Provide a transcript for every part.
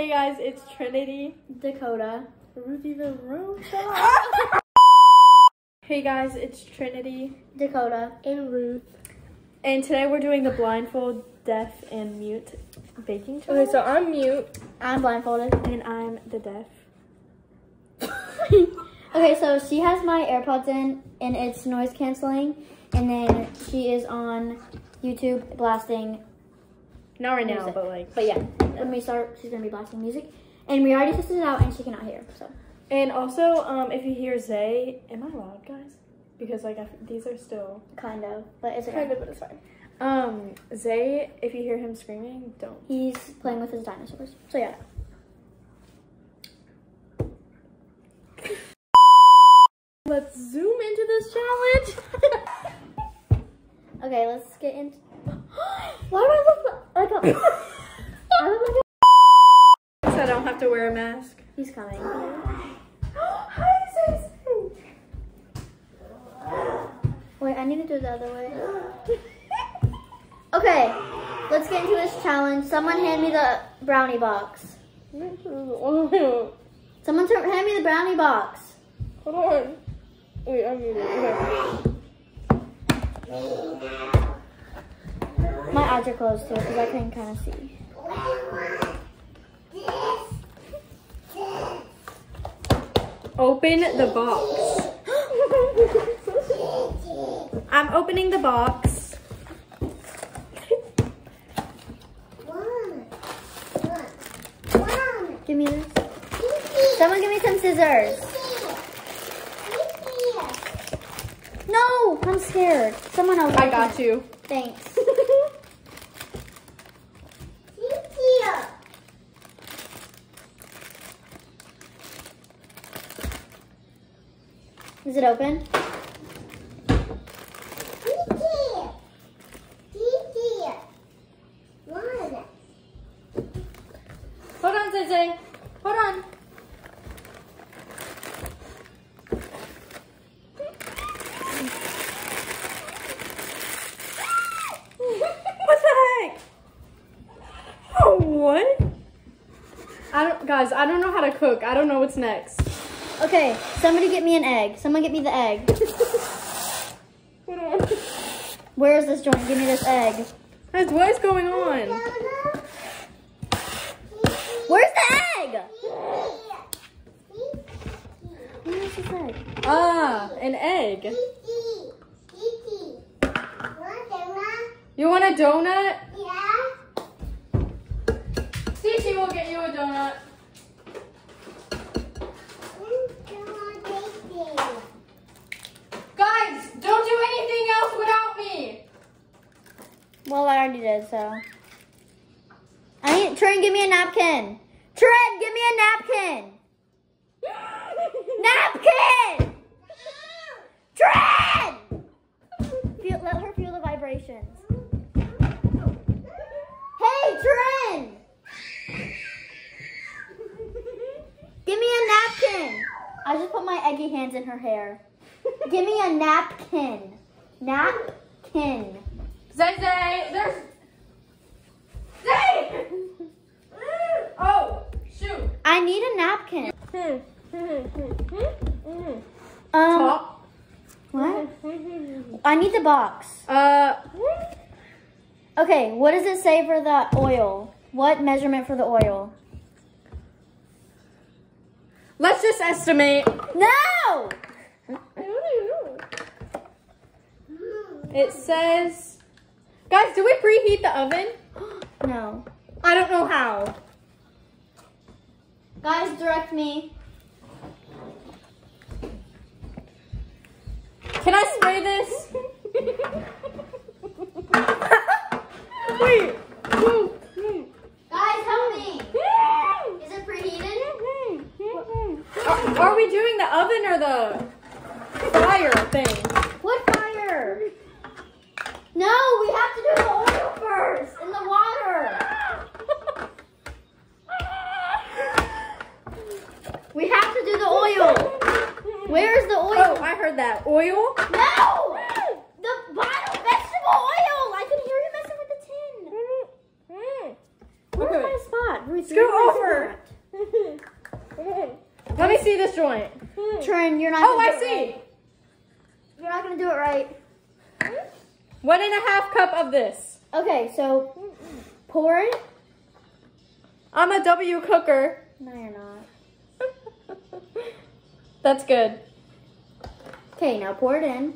Hey guys, it's Trinity. Dakota. Ruthie the Road Hey guys, it's Trinity. Dakota. And Ruth. And today we're doing the blindfold, deaf, and mute baking challenge. Okay, so I'm mute. I'm blindfolded. And I'm the deaf. Okay, so she has my AirPods in and it's noise canceling. And then she is on YouTube blasting. Not right now, but like. But yeah, when we start, she's going to be blasting music. And we already tested it out and she cannot hear. So And also, um, if you hear Zay, am I loud, guys? Because like I, these are still kind of. But it's okay. kind of, but it's fine. Um, Zay, if you hear him screaming, don't. He's playing with his dinosaurs. So yeah. Let's zoom into this challenge. Okay, let's get into. Why do I look like a? I look like a. so I don't have to wear a mask. He's coming. Hi, Zay. Wait, I need to do it the other way. Okay, let's get into this challenge. Someone hand me the brownie box. Hold Someone turn, hand me the brownie box. Hold on. Wait, I'm muted. Okay. My eyes are closed too because I can kind of see. Open the box. I'm opening the box. Give me this. Someone give me some scissors. No, I'm scared. Someone else. I got you. Thanks. Is it open? Hold on. Hold on. what the heck? Oh, what? I don't, guys. I don't know how to cook. I don't know what's next. Okay, somebody get me an egg. Someone get me the egg. Where is this joint? Give me this egg. Guys, what is going on? Where's the egg? Where's this egg? Ah, an egg. You want a donut? Yeah. Cece will get you a donut. Guys, don't do anything else without me. Well, I already did, so. I need, Trin, give me a napkin. Trin, give me a napkin. Napkin! Trin! Feel, let her feel the vibrations. Hey, Trin! Give me a napkin. I just put my eggy hands in her hair. Give me a napkin. Napkin. Zay Zay, there's. Zay! Oh, shoot. I need a napkin. Um, Top. what? I need the box. Uh, Okay, what does it say for the oil? What measurement for the oil? let's just estimate. No! It says. Guys, do we preheat the oven? No. I don't know how. Guys, direct me. Can I spray this? Wait. Guys, help me. Is it preheated? Are, are we doing the oven or the fire thing? What fire? No, we have to do the oil first in the water. We have to do the oil. Where's the oil? Oh, I heard that. Oil? No! The bottle vegetable oil! I can hear you messing with the tin. me Scoot over. This joint. Trin, you're not. Oh, I see. right. You're not gonna do it right. One and a half cup of this. Okay, so pour it. I'm a W cooker. No, you're not. That's good. Okay, now pour it in.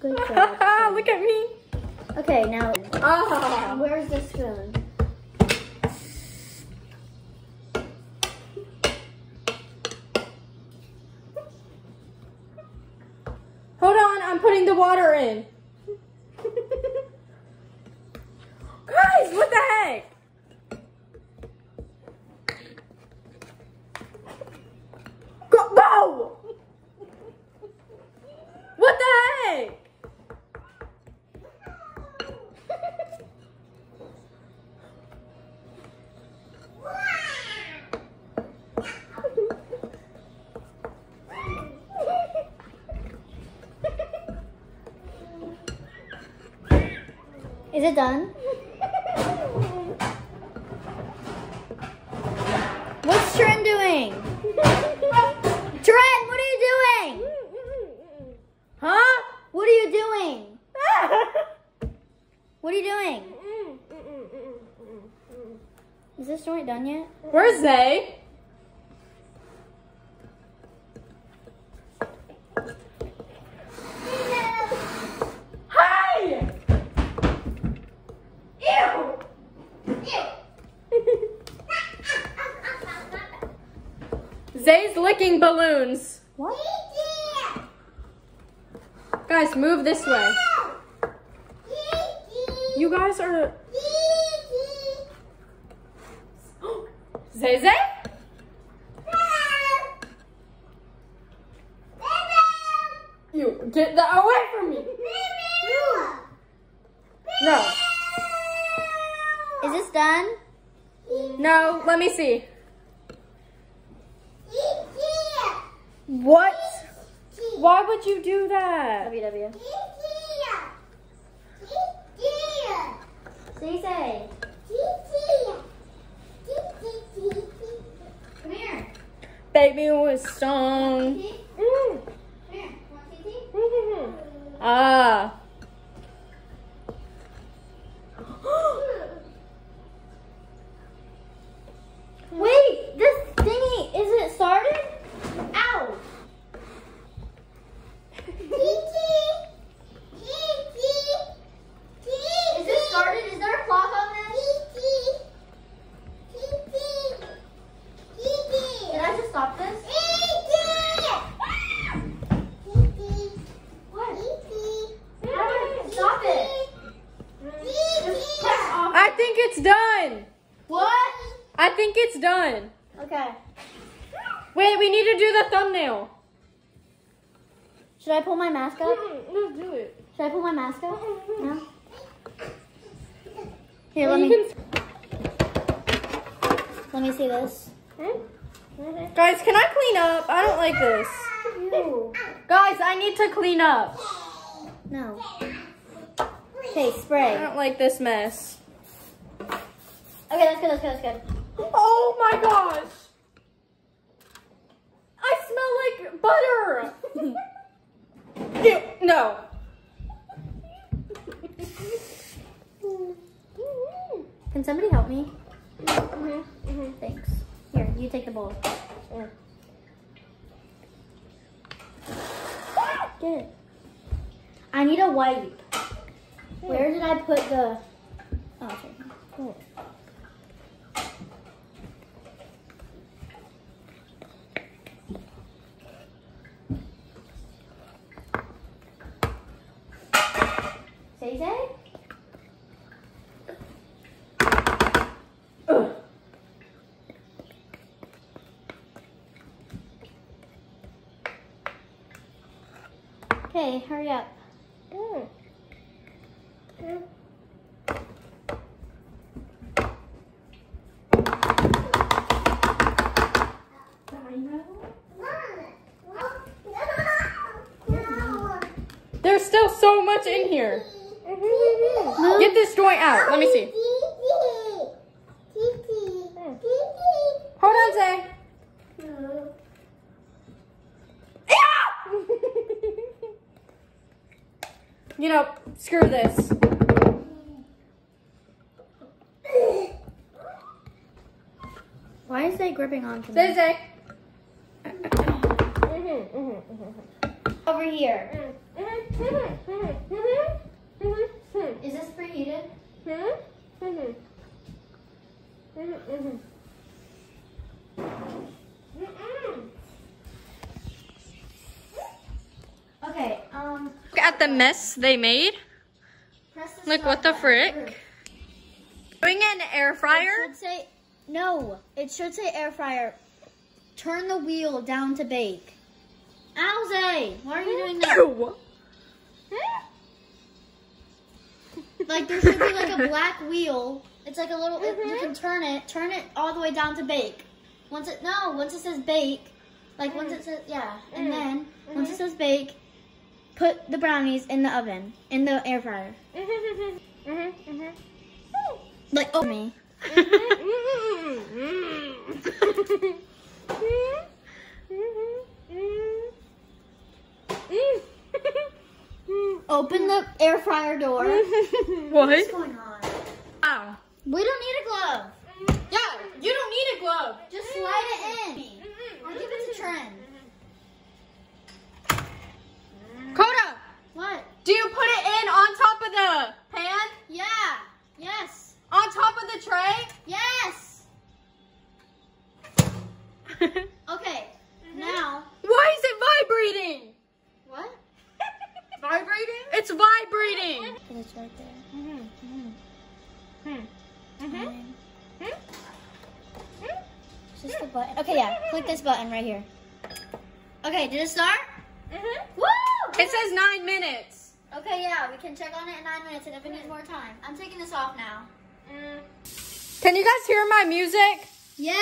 Good job. Look at me. Okay, now Ah. where's the spoon? Hold on, I'm putting the water in. Guys, what the heck? Go! go! What the heck? Is it done? What's Trin doing? Trin, what are you doing? Huh? What are you doing? What are you doing? Is this joint done yet? Where's Zay? Hi! Ew! Zay's balloons. What? Guys, move this way. You guys are. Zay Zay? You get that away from me. No. Is this done? No, let me see. What? Why would you do that? WW. Say say. Come here. Baby was song. See? Come here. Want to see? Ah. Wait, this thingy, is it started? Ow! Is it started? Is there a clock on this? Did I just stop this? What? How do I stop it? Just press off. I think it's done. What? I think it's done. Okay. Wait, we need to do the thumbnail. Should I pull my mask up? No, do it. Should I pull my mask up? No? Here, Well, let me let me see this. Guys, can I clean up? I don't like this. Guys, I need to clean up. No. Okay, I don't like this mess. Okay, that's good, that's good, that's good. Oh my gosh. I smell like butter. Ew, no. Can somebody help me? Mm-hmm, mm-hmm. Thanks. Here, you take the bowl. Get it. I need a wipe. Where did I put the... Oh, okay. Say say? Okay, hurry up. Mm. Mm. There's still so much in here. Get this joint out. Let me see. Hold on, Zay. you know, screw this. Why is they gripping onto Zay, me? Zay. Mm-hmm, mm-hmm, mm-hmm. Over here. Is this preheated? Okay, um, Look at the mess they made. press the Like, what the frick? Doing it in an air It fryer? should say, no, it should say air fryer. Turn the wheel down to bake. Alze, why are you doing that? Ew. Like there should be like a black wheel. It's like a little. it- you can mm-hmm. turn it, turn it all the way down to bake. Once it no, once it says bake, like once it mm. says yeah, and mm. then once it mm-hmm. says bake, put the brownies in the oven in the air fryer. Mm-hmm, like oh me. Open the air fryer door. what? What's going on? Wow. We don't need a glove. Yeah, you don't need a glove. Just slide it in. I'll give it to mm-hmm. Trent. Kota, What? do you put it in on top of the pan? Yeah. Yes. On top of the tray? Yes. Okay. Now. Why is it vibrating? What? Vibrating? It's vibrating. It's right there. Mm-hmm. mm-hmm. mm-hmm. It's just mm-hmm. the button. Okay, yeah. Click this button right here. Okay, did it start? Woo! It says nine minutes. Okay, yeah, we can check on it in nine minutes, and if it needs more time, I'm taking this off now. Mm. Can you guys hear my music? Yeah.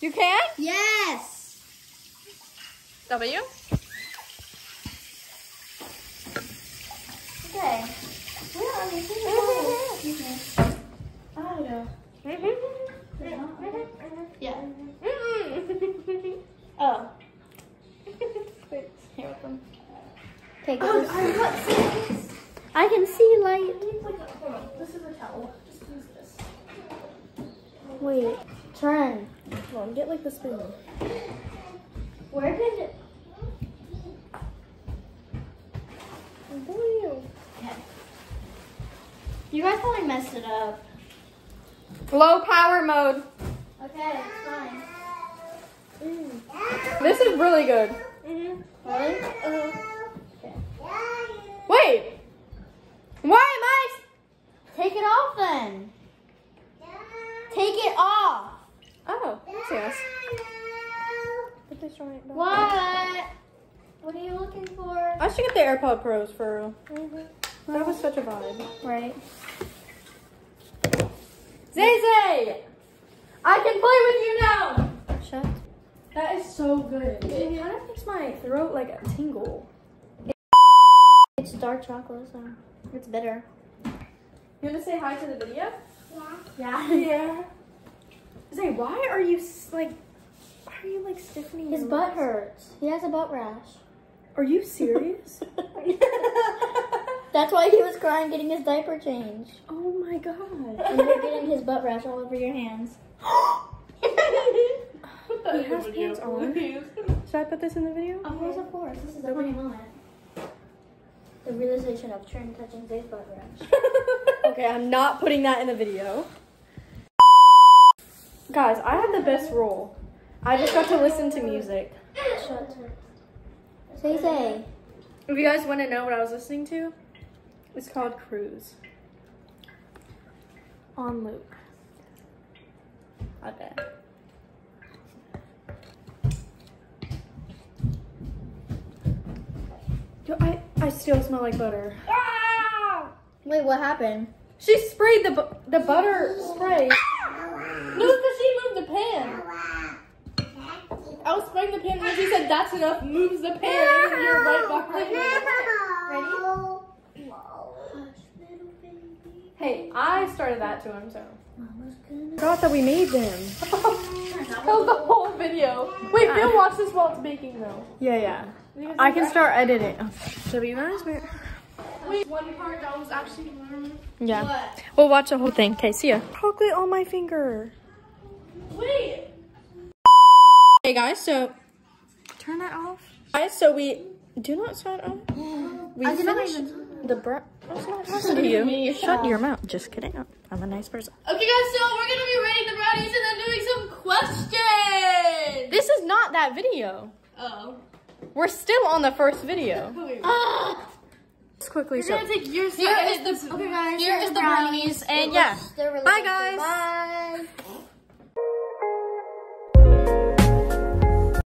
You can? Yes. W? Okay. Yeah. Oh. Here we go. Okay, Oh. I can see light. This is a towel. Just use this. Wait. Turn. Come on, get like the spoon. Where did You guys probably messed it up. Low power mode. Okay, it's fine. This is really good. Really? Uh, Wait. Why am I? take it off then. Take it off. Oh, that's yes. Put this right back. What? What are you looking for? I should get the AirPod Pros for real. That was such a vibe. Right. Zay Zay! I can play with you now! Shut. That is so good. It kind of makes my throat like a tingle. It's dark chocolate, so it's bitter. You want to say hi to the video? Yeah. Yeah. Yeah. Zay, why are you like, why are you like stiffening His butt lips? hurts. He has a butt rash. Are you serious? That's why he was crying getting his diaper changed. oh my god. And you're getting his butt rash all over your hands. He has pants on. Should I put this in the video? Of course, of course. This is a funny moment. The realization of Trin touching Zay's butt rash. okay, I'm not putting that in the video. Guys, I have the best role. I just got to listen to music. Shut. Say, say. If you guys want to know what I was listening to, it's called Cruise. On loop. Okay. Yo, I, I still smell like butter. Ah! Wait, what happened? She sprayed the the butter spray. No, ah! because she moved the pan. I was spraying the pan and she said that's enough, moves the pan, and you're right behind me. Ready? Hey, I started that to him, so. Mama's gonna. Forgot that we made them. that was the whole video. Wait, Phil, watch this while it's baking though. Yeah, yeah. You I think can that- start editing. Oh, should be nice, man. Wait, one part that was actually. warm. Yeah. What? We'll watch the whole thing. Okay, see ya. Chocolate on my finger. Wait. Hey guys, so turn that off. Guys, so we do not start off. We I finished the bread. Was not to you. Shut your mouth. Just kidding. I'm a nice person. Okay, guys, so we're gonna be rating the brownies and then doing some questions. This is not that video. Oh. We're still on the first video. Wait. Let's ah! quickly We're show. gonna take yours. Here is the Okay, guys. here is the brownies, and yeah. Bye, guys. Bye.